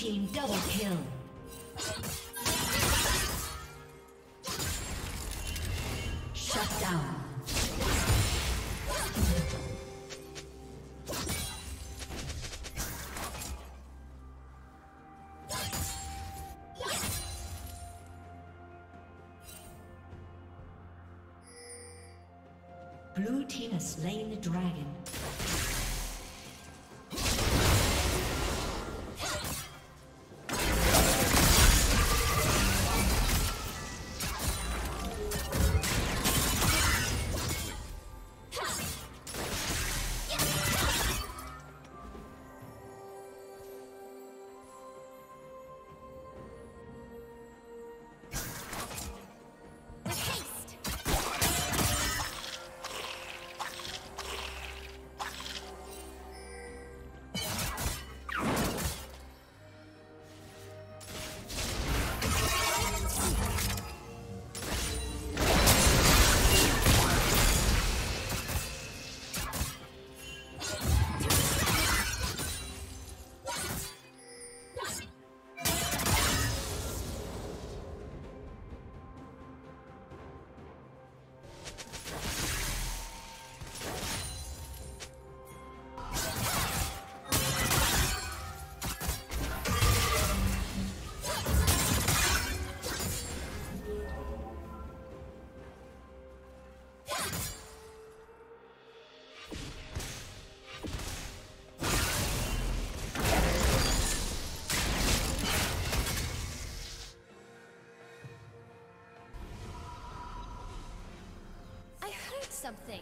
Team double kill. Something.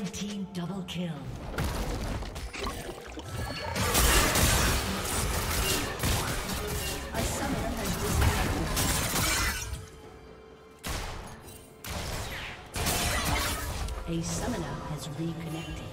Red team double kill. A summoner has disconnected. A summoner has reconnected.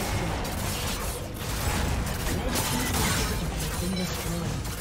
destroyed.